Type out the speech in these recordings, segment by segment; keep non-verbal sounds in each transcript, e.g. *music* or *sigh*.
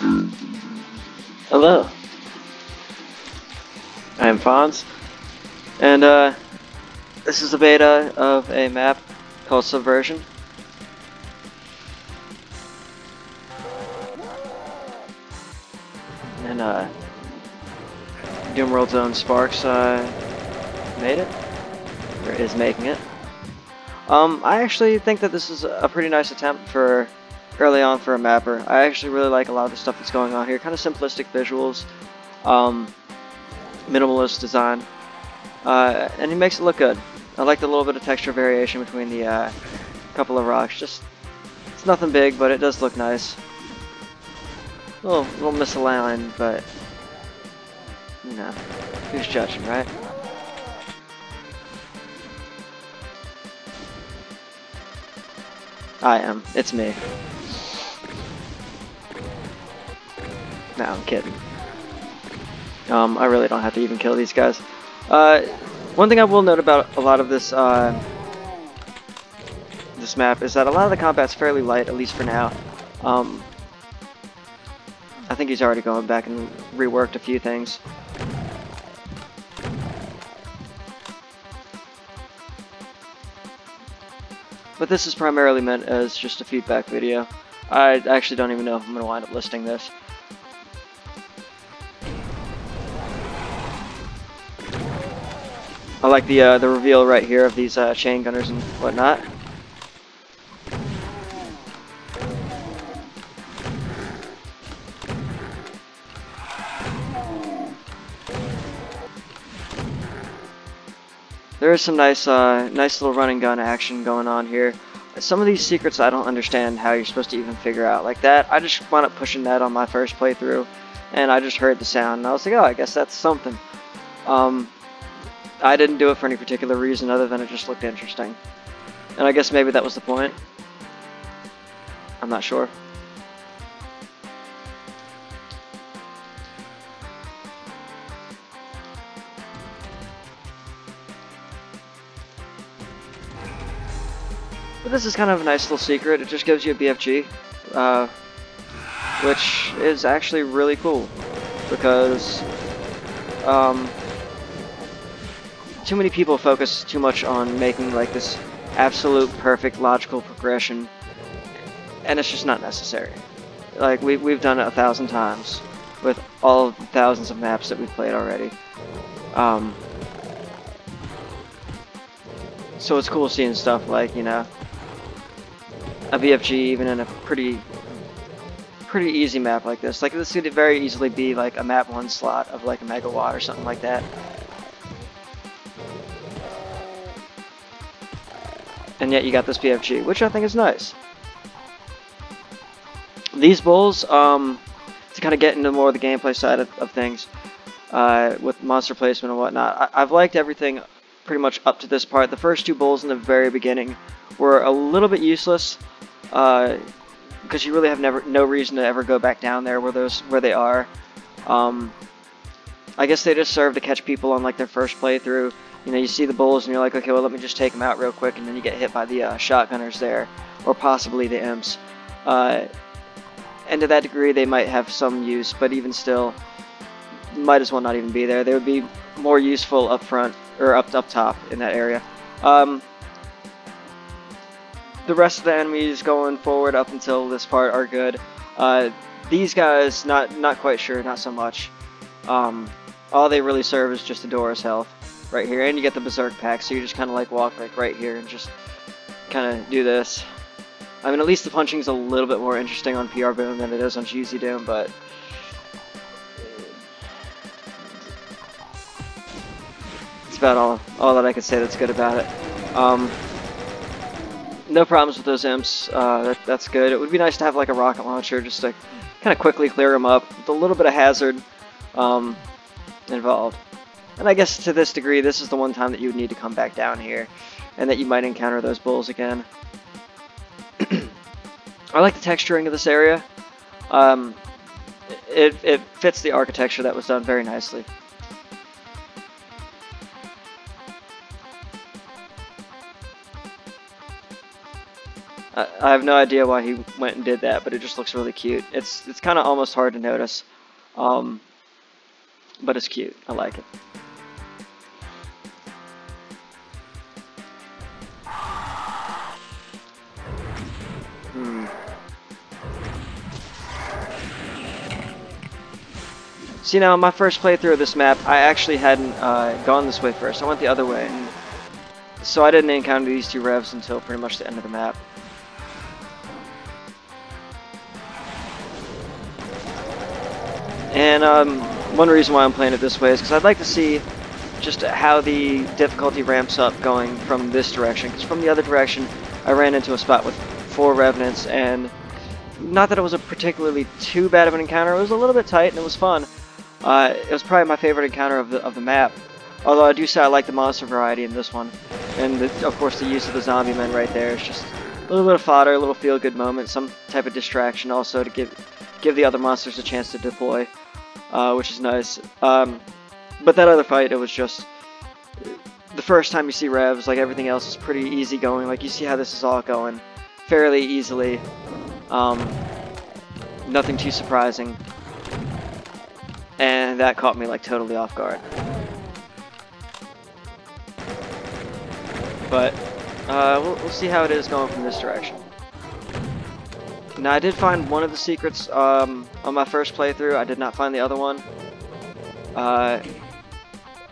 Hello. I am Fonze, and uh, this is a beta of a map called Subversion. And uh, Doomworld's own Sparks uh, made it, or is making it. Um, I actually think that this is a pretty nice attempt for early on for a mapper. I actually really like a lot of the stuff that's going on here. Kind of simplistic visuals, um, minimalist design, uh, and he makes it look good. I like the little bit of texture variation between the uh, couple of rocks. Just it's nothing big, but it does look nice. A little, little misaligned, but you know, who's judging, right? I am. It's me. No, I'm kidding. Um, I really don't have to even kill these guys. Uh, one thing I will note about a lot of this uh, this map is that a lot of the combat's fairly light, at least for now. Um, I think he's already gone back and reworked a few things. But this is primarily meant as just a feedback video. I actually don't even know if I'm going to wind up listing this. I like the uh, the reveal right here of these uh, chain gunners and whatnot. There is some nice, uh, nice little running gun action going on here. Some of these secrets I don't understand how you're supposed to even figure out. Like that, I just wound up pushing that on my first playthrough, and I just heard the sound, and I was like, oh, I guess that's something. Um, I didn't do it for any particular reason other than it just looked interesting. And I guess maybe that was the point. I'm not sure. But this is kind of a nice little secret. It just gives you a BFG, uh, which is actually really cool because um, too many people focus too much on making like this absolute perfect logical progression, and it's just not necessary. Like we we've done it a thousand times with all of the thousands of maps that we've played already. Um, so it's cool seeing stuff like you know a BFG even in a pretty pretty easy map like this. Like this could very easily be like a map one slot of like a megawad or something like that. And yet you got this BFG, which I think is nice. These bulls, um, to kind of get into more of the gameplay side of, of things, uh, with monster placement and whatnot, I I've liked everything pretty much up to this part. The first two bulls in the very beginning were a little bit useless because uh, you really have never no reason to ever go back down there where those where they are. Um, I guess they just serve to catch people on like their first playthrough. You know, you see the bulls and you're like, okay, well let me just take them out real quick, and then you get hit by the uh, shotgunners there, or possibly the imps. Uh, and to that degree, they might have some use, but even still, might as well not even be there. They would be more useful up front or up up top in that area. Um, the rest of the enemies going forward up until this part are good. Uh, these guys, not not quite sure, not so much. Um, all they really serve is just to Dora's health right here, and you get the Berserk pack, so you just kind of like walk like right here and just kind of do this. I mean, at least the punching's a little bit more interesting on PrBoom than it is on GZDoom, but it's about all all that I could say that's good about it. Um, no problems with those imps. Uh, that, that's good. It would be nice to have like a rocket launcher just to kind of quickly clear them up with a little bit of hazard um, involved. And I guess to this degree, this is the one time that you would need to come back down here and that you might encounter those bulls again. *clears throat* I like the texturing of this area. Um, it, it fits the architecture that was done very nicely. I, I have no idea why he went and did that, but it just looks really cute. It's it's kind of almost hard to notice, um, but it's cute. I like it. See now, my first playthrough of this map, I actually hadn't uh, gone this way first. I went the other way, so I didn't encounter these two revs until pretty much the end of the map. And um, one reason why I'm playing it this way is because I'd like to see just how the difficulty ramps up going from this direction. Because from the other direction, I ran into a spot with four Revenants, and not that it was a particularly too bad of an encounter, it was a little bit tight and it was fun. Uh, it was probably my favorite encounter of the, of the map. Although I do say I like the monster variety in this one. And the, of course the use of the zombie men right there is just a little bit of fodder, a little feel-good moment, some type of distraction also to give give the other monsters a chance to deploy, uh, which is nice. Um, but that other fight, it was just the first time you see revs, like everything else is pretty easy going. Like you see how this is all going fairly easily. Um, nothing too surprising. And that caught me like totally off guard. But uh, we'll, we'll see how it is going from this direction. Now I did find one of the secrets um, on my first playthrough. I did not find the other one. Uh,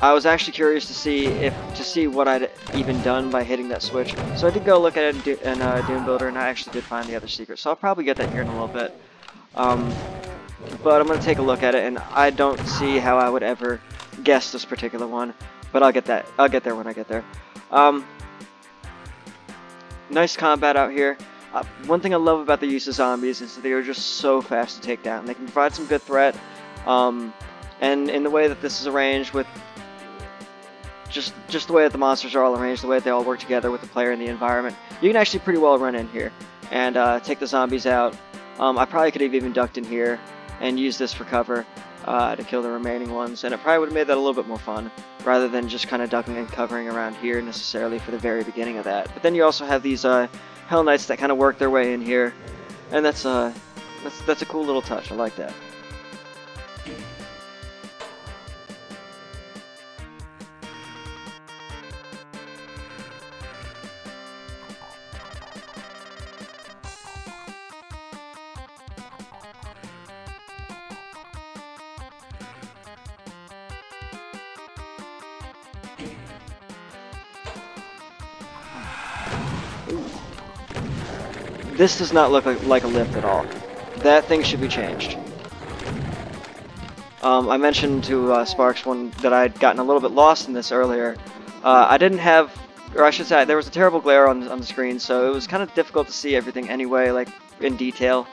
I was actually curious to see if to see what I'd even done by hitting that switch. So I did go look at it in, in uh, Doom Builder, and I actually did find the other secret. So I'll probably get that here in a little bit. Um, but I'm going to take a look at it, and I don't see how I would ever guess this particular one. But I'll get that. I'll get there when I get there. Um, nice combat out here. Uh, one thing I love about the use of zombies is that they are just so fast to take down. They can provide some good threat, um, and in the way that this is arranged with just just the way that the monsters are all arranged, the way that they all work together with the player and the environment, you can actually pretty well run in here and uh, take the zombies out. Um, I probably could have even ducked in here and use this for cover uh, to kill the remaining ones, and it probably would have made that a little bit more fun, rather than just kind of ducking and covering around here necessarily for the very beginning of that. But then you also have these uh, Hell Knights that kind of work their way in here, and that's, uh, that's, that's a cool little touch, I like that. This does not look like, like a lift at all. That thing should be changed. Um, I mentioned to uh, Sparks one that I'd gotten a little bit lost in this earlier. Uh, I didn't have, or I should say, there was a terrible glare on, on the screen, so it was kind of difficult to see everything anyway, like in detail.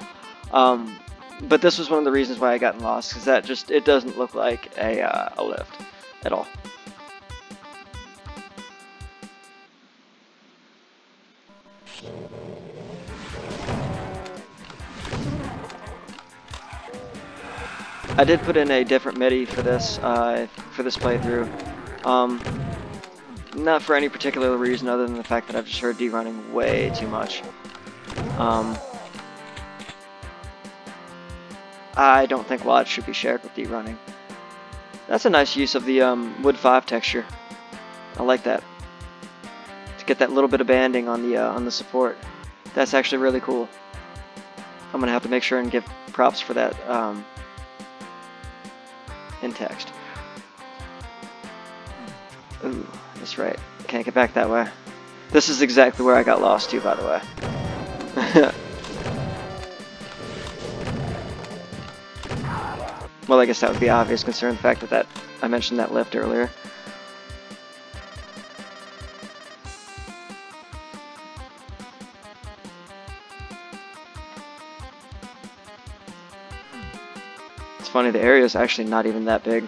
Um, but this was one of the reasons why I got lost, because that just, it doesn't look like a, uh, a lift at all. I did put in a different MIDI for this uh, for this playthrough. Um, not for any particular reason other than the fact that I've just heard D running way too much. Um, I don't think WAD should be shared with D running. That's a nice use of the um, Wood 5 texture. I like that. To get that little bit of banding on the uh, on the support. That's actually really cool. I'm gonna have to make sure and give props for that. Um, in text. Ooh, that's right. Can't get back that way. This is exactly where I got lost too, by the way. *laughs* well, I guess that would be obvious considering the fact that, that I mentioned that lift earlier. Funny, the area is actually not even that big.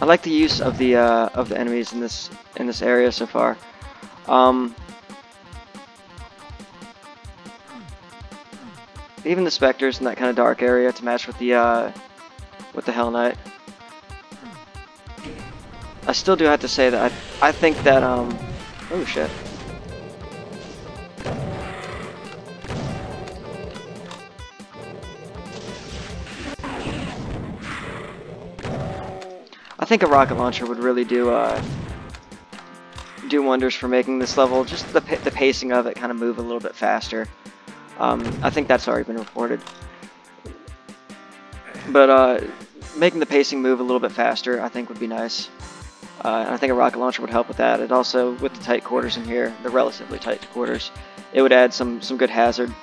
I like the use of the uh, of the enemies in this in this area so far. Um, even the specters in that kind of dark area to match with the uh, with the Hell Knight. I still do have to say that I, I think that um, Oh shit. Think a rocket launcher would really do uh, do wonders for making this level. Just the the pacing of it kind of move a little bit faster. Um, I think that's already been reported. But uh, making the pacing move a little bit faster, I think would be nice. Uh, I think a rocket launcher would help with that. It also, with the tight quarters in here, the relatively tight quarters, it would add some some good hazard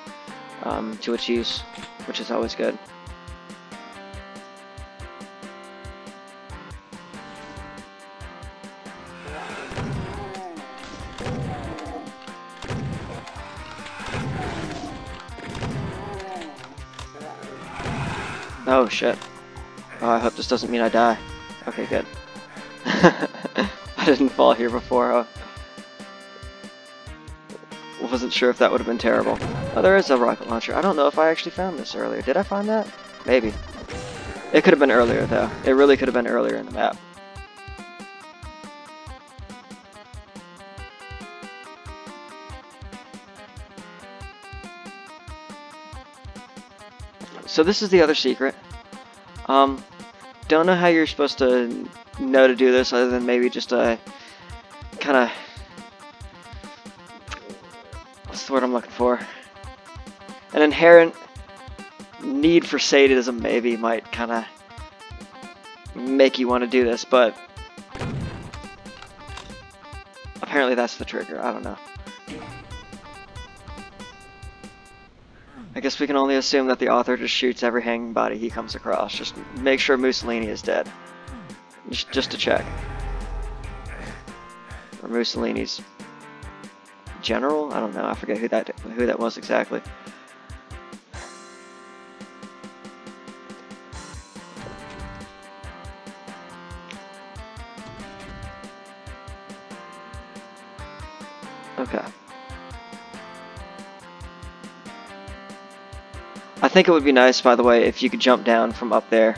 um, to its use, which is always good. Oh shit. Oh, I hope this doesn't mean I die. Okay, good. *laughs* I didn't fall here before. Huh? Wasn't sure if that would have been terrible. Oh, there is a rocket launcher. I don't know if I actually found this earlier. Did I find that? Maybe. It could have been earlier, though. It really could have been earlier in the map. So this is the other secret. Um, don't know how you're supposed to know to do this other than maybe just a kind of what's the word I'm looking for? An inherent need for sadism maybe might kind of make you want to do this, but apparently that's the trigger. I don't know. I guess we can only assume that the author just shoots every hanging body he comes across. Just make sure Mussolini is dead. Just, just to check. Or Mussolini's general? I don't know. I forget who that who that was exactly. Think it would be nice, by the way, if you could jump down from up there.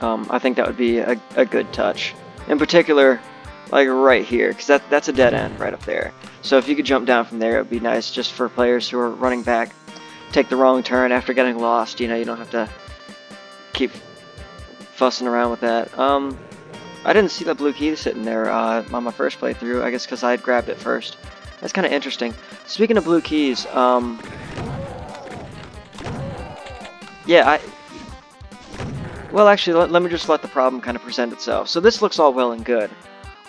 Um, I think that would be a, a good touch. In particular, like right here, because that, that's a dead end right up there. So if you could jump down from there, it would be nice just for players who are running back, take the wrong turn after getting lost. You know, you don't have to keep fussing around with that. Um, I didn't see that blue key sitting there uh, on my first playthrough, I guess because I had grabbed it first. That's kind of interesting. Speaking of blue keys, um, yeah, I... Well, actually, let, let me just let the problem kind of present itself. So this looks all well and good.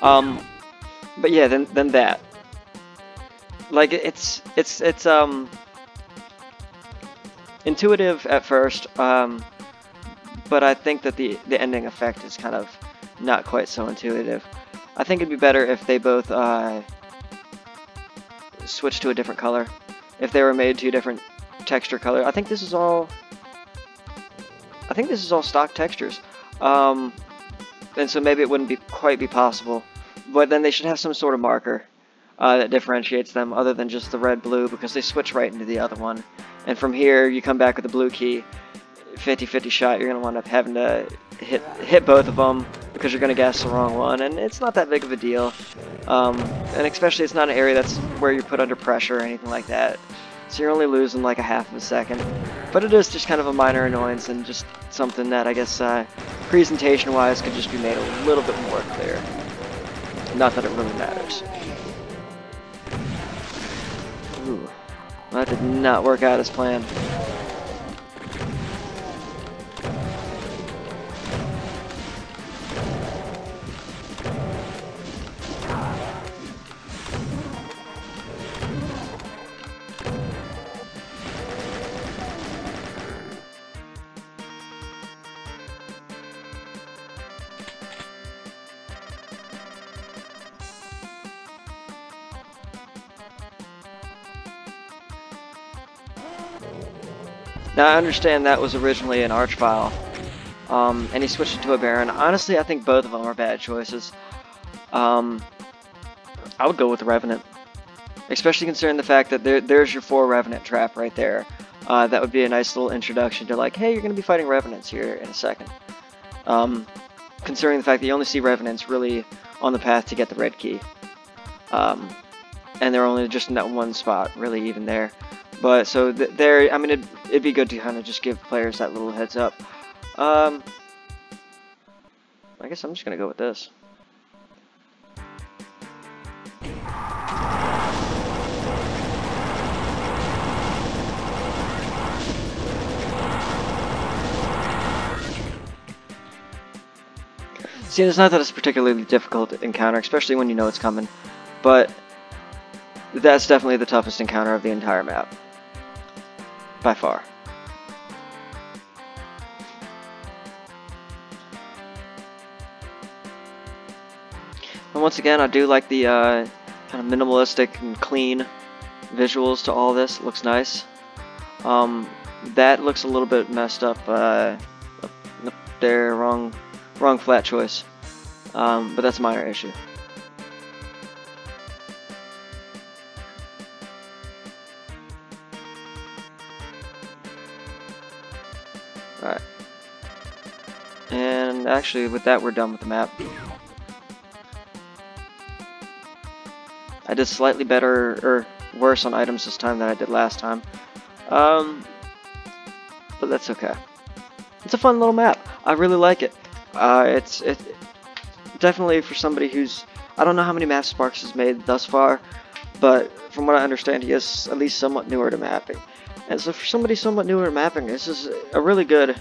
Um, but yeah, then then that. Like it's it's it's um intuitive at first, um, but I think that the the ending effect is kind of not quite so intuitive. I think it'd be better if they both uh, switch to a different color. If they were made to a different texture color. I think this is all I think this is all stock textures. Um, and so maybe it wouldn't be quite be possible. But then they should have some sort of marker uh, that differentiates them other than just the red-blue because they switch right into the other one. And from here, you come back with the blue key, 50-50 shot, you're going to wind up having to hit, hit both of them because you're going to guess the wrong one. And it's not that big of a deal. Um, and especially it's not an area that's where you're put under pressure or anything like that. So you're only losing like a half of a second. But it is just kind of a minor annoyance and just something that I guess uh, presentation-wise could just be made a little bit more clear. Not that it really matters. Ooh, that did not work out as planned. Now I understand that was originally an Arch-vile, um, and he switched it to a Baron. Honestly, I think both of them are bad choices. Um, I would go with the Revenant, especially considering the fact that there, there's your four Revenant trap right there. Uh, that would be a nice little introduction to like, hey, you're going to be fighting Revenants here in a second. Um, considering the fact that you only see Revenants really on the path to get the red key. Um, and they're only just in that one spot, really even there. But so th there, I mean, it'd, it'd be good to kind of just give players that little heads up. Um, I guess I'm just gonna go with this. See, it's not that it's particularly difficult encounter, especially when you know it's coming, but that's definitely the toughest encounter of the entire map. By far. And once again, I do like the uh, kind of minimalistic and clean visuals to all this. It looks nice. Um, that looks a little bit messed up. Uh, up there, wrong Wrong flat choice. Um, but that's a minor issue. Actually, with that, we're done with the map. I did slightly better, or worse on items this time than I did last time. Um, but that's okay. It's a fun little map. I really like it. Uh, it's it, definitely for somebody who's I don't know how many maps Sparks has made thus far, but from what I understand, he is at least somewhat newer to mapping. And so for somebody somewhat newer to mapping, this is a really good,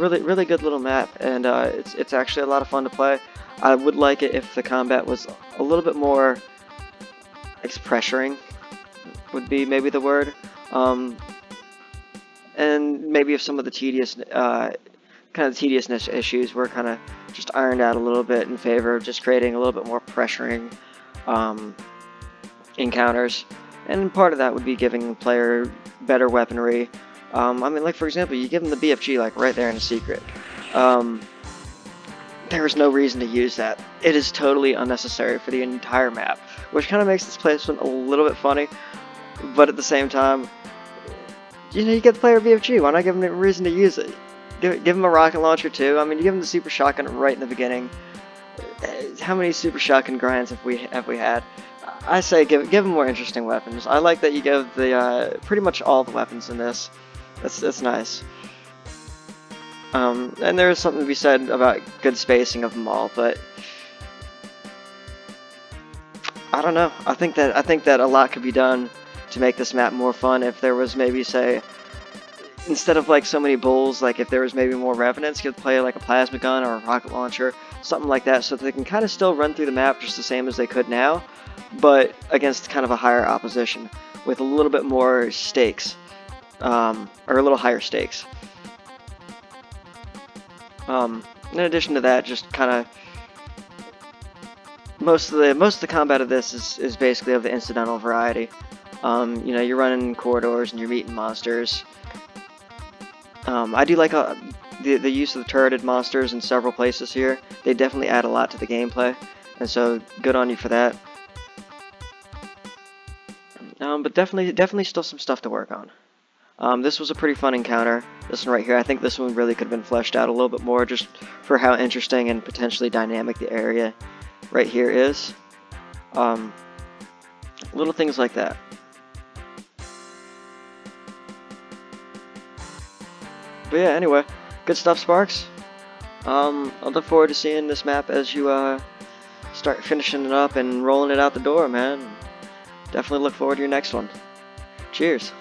really really good little map, and uh, it's it's actually a lot of fun to play. I would like it if the combat was a little bit more pressuring, would be maybe the word. Um, and maybe if some of the tedious uh, kind of tediousness issues were kind of just ironed out a little bit in favor of just creating a little bit more pressuring um, encounters. And part of that would be giving the player better weaponry. Um, I mean, like for example, you give them the BFG like right there in a secret. Um, there is no reason to use that. It is totally unnecessary for the entire map, which kind of makes this placement a little bit funny. But at the same time, you know, you get the player BFG. Why not give them a reason to use it? Give, give him a rocket launcher too. I mean, you give them the super shotgun right in the beginning. How many super shotgun grinds have we have we had? I say give give him more interesting weapons. I like that you give the uh, pretty much all the weapons in this. That's that's nice. Um, and there is something to be said about good spacing of them all, but I don't know. I think that I think that a lot could be done to make this map more fun if there was maybe say instead of like so many bulls, like if there was maybe more revenants, you could play like a plasma gun or a rocket launcher, something like that, so that they can kind of still run through the map just the same as they could now, but against kind of a higher opposition with a little bit more stakes, um, or a little higher stakes. Um, in addition to that, just kind of most of the most of the combat of this is, is basically of the incidental variety. Um, you know, you're running corridors and you're meeting monsters. Um, I do like uh, the, the use of the turreted monsters in several places here. They definitely add a lot to the gameplay, and so good on you for that. Um, but definitely, definitely still some stuff to work on. Um, this was a pretty fun encounter. This one right here, I think this one really could have been fleshed out a little bit more just for how interesting and potentially dynamic the area right here is. Um, little things like that. But yeah, anyway, good stuff, Sparks. Um, I look forward to seeing this map as you uh, start finishing it up and rolling it out the door, man. Definitely look forward to your next one. Cheers.